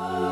Oh.